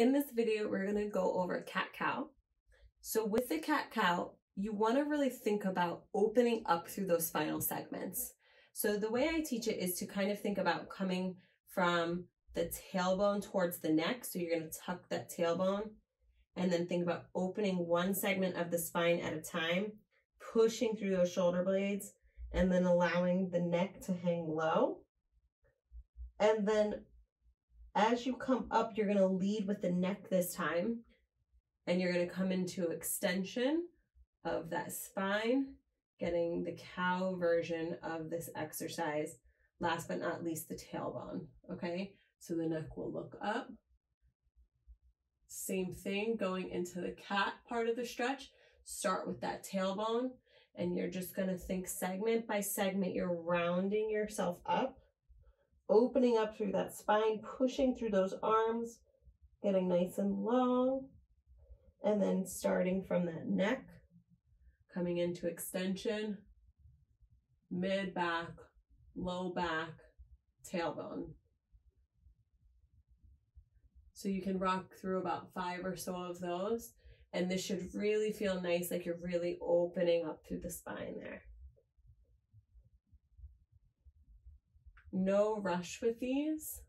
In this video, we're gonna go over cat-cow. So with the cat-cow, you wanna really think about opening up through those spinal segments. So the way I teach it is to kind of think about coming from the tailbone towards the neck. So you're gonna tuck that tailbone and then think about opening one segment of the spine at a time, pushing through those shoulder blades, and then allowing the neck to hang low. And then as you come up, you're gonna lead with the neck this time, and you're gonna come into extension of that spine, getting the cow version of this exercise. Last but not least, the tailbone, okay? So the neck will look up. Same thing going into the cat part of the stretch. Start with that tailbone and you're just gonna think segment by segment, you're rounding yourself up, opening up through that spine, pushing through those arms, getting nice and long, and then starting from that neck, coming into extension, mid back, low back, tailbone. So you can rock through about five or so of those. And this should really feel nice, like you're really opening up through the spine there. No rush with these.